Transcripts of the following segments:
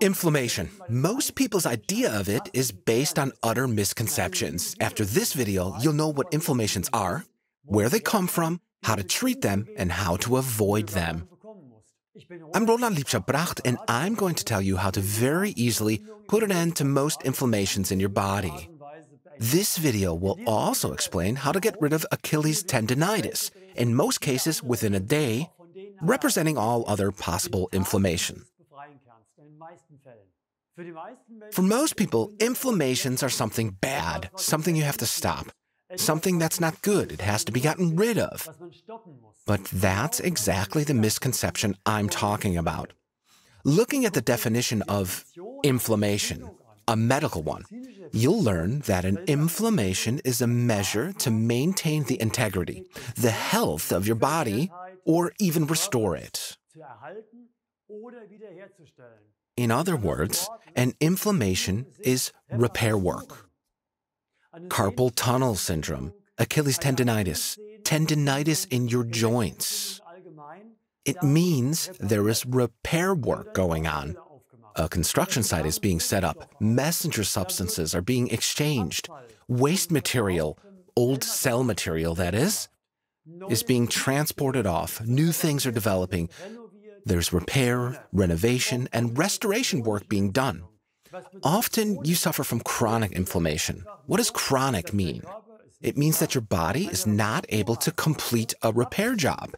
Inflammation. Most people's idea of it is based on utter misconceptions. After this video, you'll know what inflammations are, where they come from, how to treat them, and how to avoid them. I'm Roland Liebscher-Bracht, and I'm going to tell you how to very easily put an end to most inflammations in your body. This video will also explain how to get rid of Achilles tendonitis, in most cases within a day, representing all other possible inflammation. For most people, inflammations are something bad, something you have to stop, something that's not good, it has to be gotten rid of. But that's exactly the misconception I'm talking about. Looking at the definition of inflammation, a medical one, you'll learn that an inflammation is a measure to maintain the integrity, the health of your body, or even restore it. In other words, an inflammation is repair work. Carpal tunnel syndrome, Achilles tendonitis, tendonitis in your joints. It means there is repair work going on. A construction site is being set up, messenger substances are being exchanged, waste material, old cell material that is, is being transported off, new things are developing, there's repair, renovation, and restoration work being done. Often you suffer from chronic inflammation. What does chronic mean? It means that your body is not able to complete a repair job.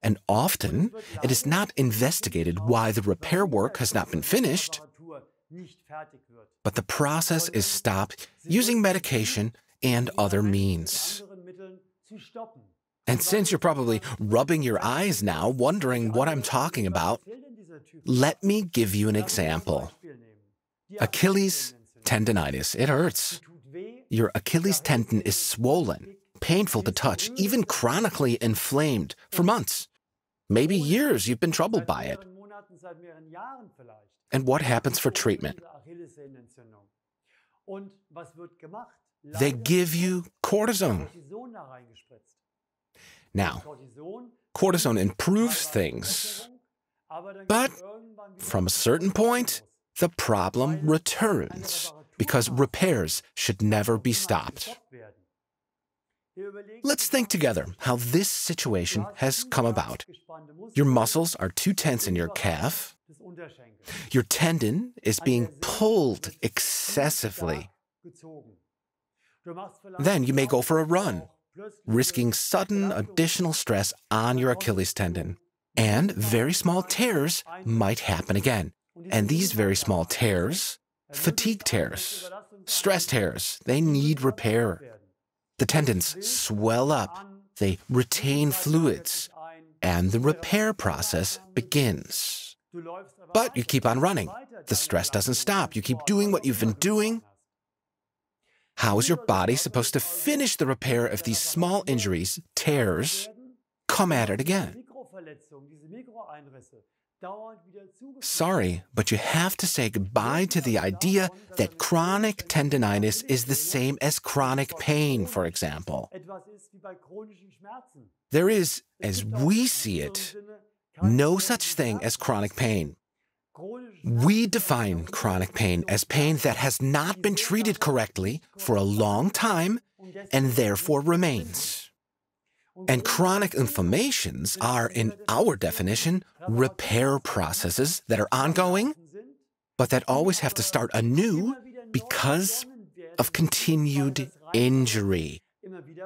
And often it is not investigated why the repair work has not been finished, but the process is stopped using medication and other means. And since you're probably rubbing your eyes now, wondering what I'm talking about, let me give you an example. Achilles tendonitis. It hurts. Your Achilles tendon is swollen, painful to touch, even chronically inflamed for months. Maybe years you've been troubled by it. And what happens for treatment? They give you cortisone. Now, cortisone improves things, but from a certain point, the problem returns because repairs should never be stopped. Let's think together how this situation has come about. Your muscles are too tense in your calf. Your tendon is being pulled excessively. Then you may go for a run risking sudden additional stress on your Achilles tendon. And very small tears might happen again. And these very small tears, fatigue tears, stress tears, they need repair. The tendons swell up, they retain fluids, and the repair process begins. But you keep on running. The stress doesn't stop. You keep doing what you've been doing how is your body supposed to finish the repair if these small injuries, tears, come at it again? Sorry, but you have to say goodbye to the idea that chronic tendonitis is the same as chronic pain, for example. There is, as we see it, no such thing as chronic pain. We define chronic pain as pain that has not been treated correctly for a long time and therefore remains. And chronic inflammations are, in our definition, repair processes that are ongoing, but that always have to start anew because of continued injury.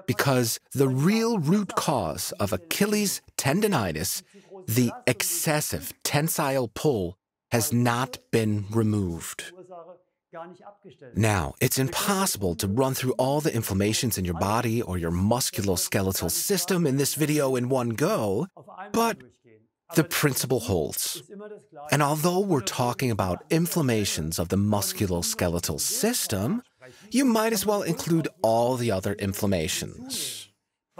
Because the real root cause of Achilles tendonitis, the excessive tensile pull has not been removed. Now, it's impossible to run through all the inflammations in your body or your musculoskeletal system in this video in one go, but the principle holds. And although we're talking about inflammations of the musculoskeletal system, you might as well include all the other inflammations.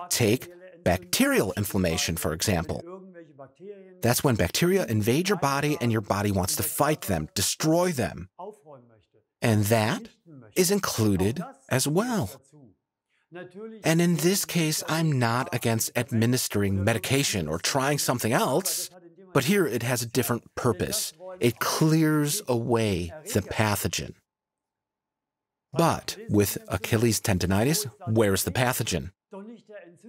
Take bacterial inflammation, for example. That's when bacteria invade your body and your body wants to fight them, destroy them. And that is included as well. And in this case, I'm not against administering medication or trying something else, but here it has a different purpose. It clears away the pathogen. But with Achilles tendonitis, where's the pathogen?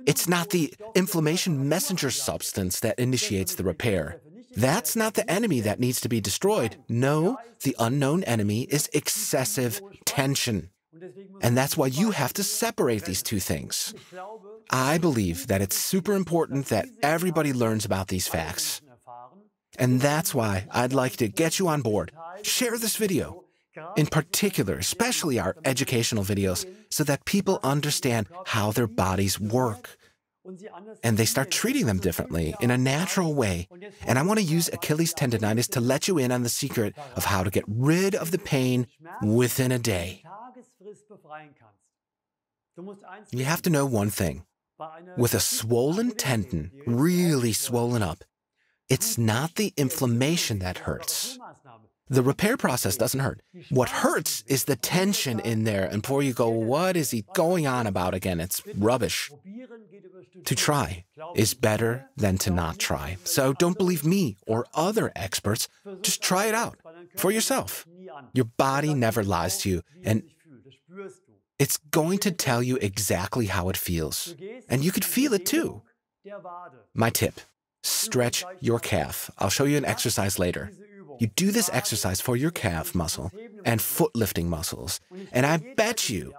It's not the inflammation messenger substance that initiates the repair. That's not the enemy that needs to be destroyed. No, the unknown enemy is excessive tension. And that's why you have to separate these two things. I believe that it's super important that everybody learns about these facts. And that's why I'd like to get you on board. Share this video, in particular, especially our educational videos, so that people understand how their bodies work. And they start treating them differently in a natural way. And I want to use Achilles tendonitis to let you in on the secret of how to get rid of the pain within a day. You have to know one thing. With a swollen tendon, really swollen up, it's not the inflammation that hurts. The repair process doesn't hurt. What hurts is the tension in there. And before you go, what is he going on about again? It's rubbish. To try is better than to not try. So don't believe me or other experts. Just try it out for yourself. Your body never lies to you, and it's going to tell you exactly how it feels. And you could feel it too. My tip stretch your calf. I'll show you an exercise later. You do this exercise for your calf muscle and foot lifting muscles. And I bet you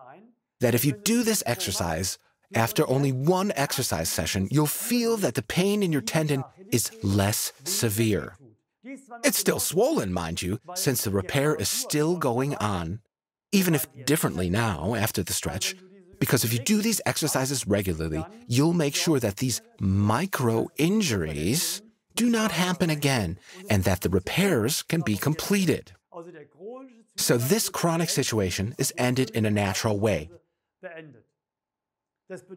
that if you do this exercise, after only one exercise session, you'll feel that the pain in your tendon is less severe. It's still swollen, mind you, since the repair is still going on, even if differently now after the stretch. Because if you do these exercises regularly, you'll make sure that these micro injuries do not happen again and that the repairs can be completed. So this chronic situation is ended in a natural way.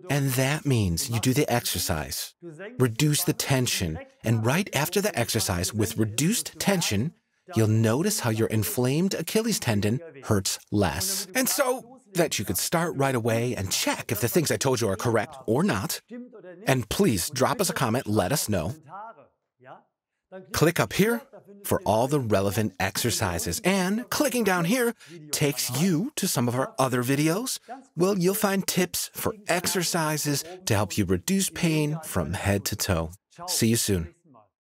And that means you do the exercise, reduce the tension, and right after the exercise with reduced tension, you'll notice how your inflamed Achilles tendon hurts less. And so that you could start right away and check if the things I told you are correct or not. And please drop us a comment, let us know. Click up here for all the relevant exercises. And clicking down here takes you to some of our other videos. Well, you'll find tips for exercises to help you reduce pain from head to toe. See you soon.